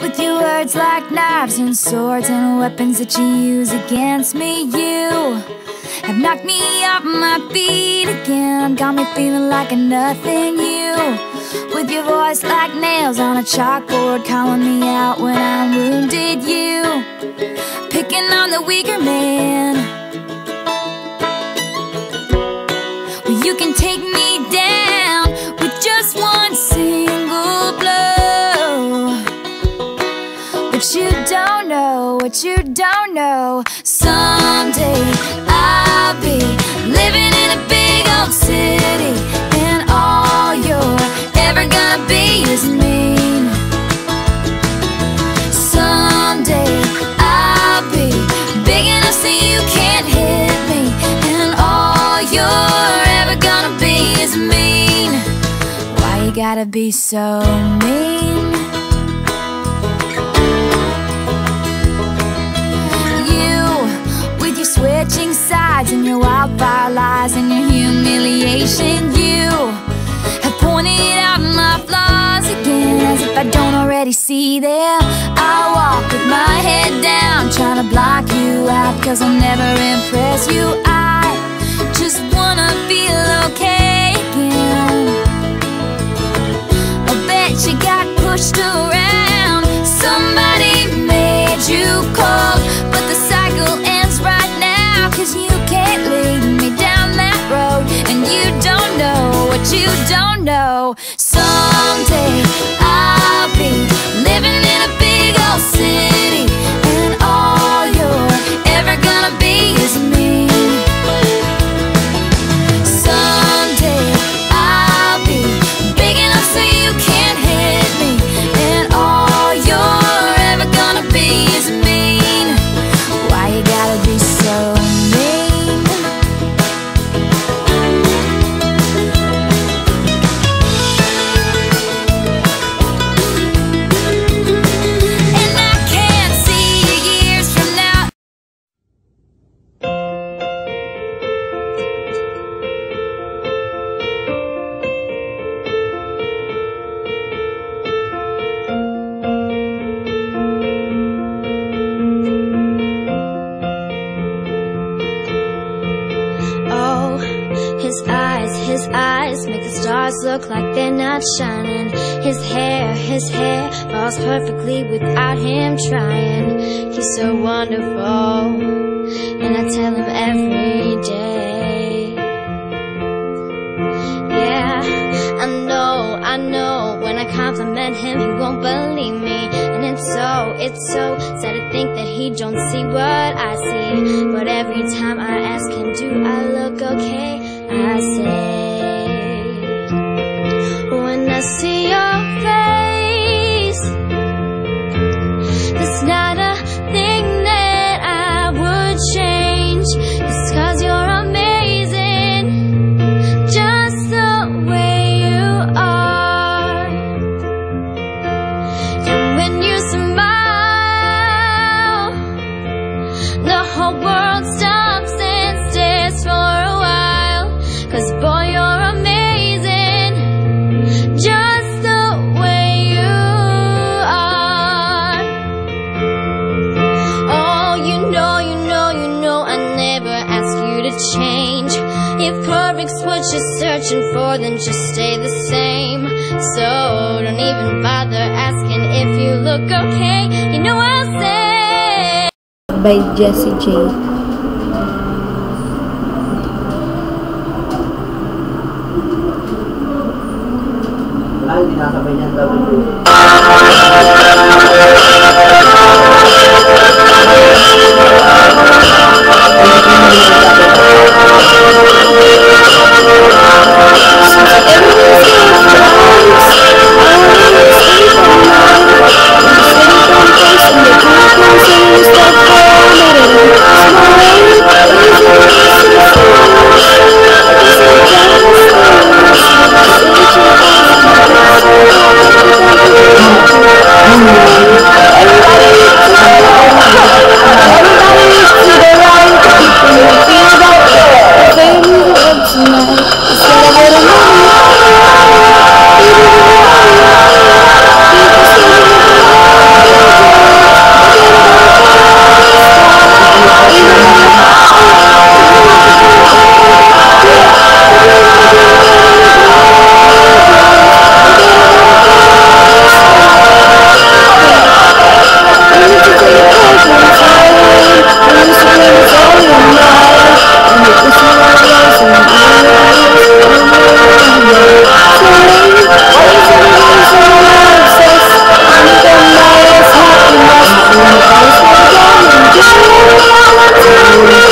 with your words like knives and swords and weapons that you use against me. You have knocked me off my feet again, got me feeling like a nothing. You, with your voice like nails on a chalkboard, calling me out when I'm wounded. You, picking on the weaker don't know. Someday I'll be living in a big old city, and all you're ever gonna be is mean. Someday I'll be big enough so you can't hit me, and all you're ever gonna be is mean. Why you gotta be so mean? Already see them. I walk with my head down, trying to block you out, cause I'll never impress you. I just wanna feel okay again. I bet you got pushed around. Somebody made you cold, but the cycle ends right now. Cause you can't lead me down that road, and you don't know what you don't know. Eyes, his eyes make the stars look like they're not shining. His hair, his hair falls perfectly without him trying. He's so wonderful, and I tell him every day. Yeah, I know, I know. When I compliment him, he won't believe me. And it's so, it's so sad to think that he don't see what I see. But every time I ask him, do I look okay? I say, when I see your Perfect's what you're searching for, then just stay the same. So don't even bother asking if you look okay. You know I'll say. by Jessie J. Amén.